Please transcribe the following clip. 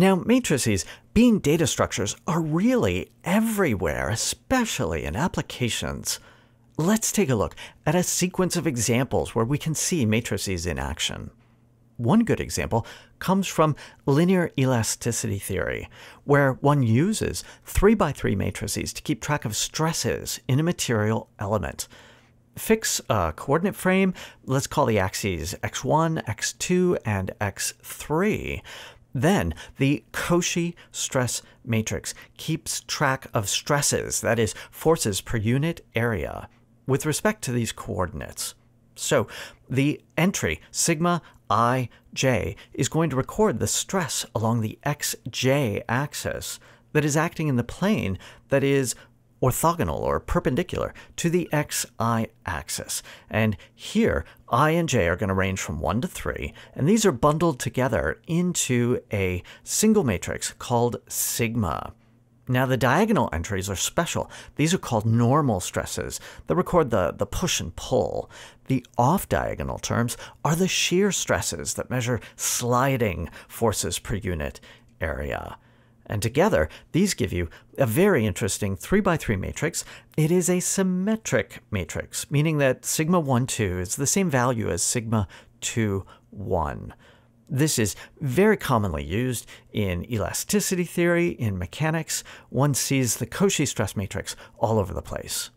Now, matrices, being data structures, are really everywhere, especially in applications. Let's take a look at a sequence of examples where we can see matrices in action. One good example comes from linear elasticity theory, where one uses 3 by 3 matrices to keep track of stresses in a material element. Fix a coordinate frame, let's call the axes x1, x2, and x3. Then the Cauchy stress matrix keeps track of stresses, that is, forces per unit area, with respect to these coordinates. So the entry sigma ij is going to record the stress along the xj axis that is acting in the plane that is orthogonal or perpendicular to the xi axis. And here, i and j are going to range from 1 to 3, and these are bundled together into a single matrix called sigma. Now, the diagonal entries are special. These are called normal stresses that record the, the push and pull. The off diagonal terms are the shear stresses that measure sliding forces per unit area. And together, these give you a very interesting 3 by 3 matrix. It is a symmetric matrix, meaning that sigma 1, 2 is the same value as sigma 2, 1. This is very commonly used in elasticity theory, in mechanics. One sees the Cauchy stress matrix all over the place.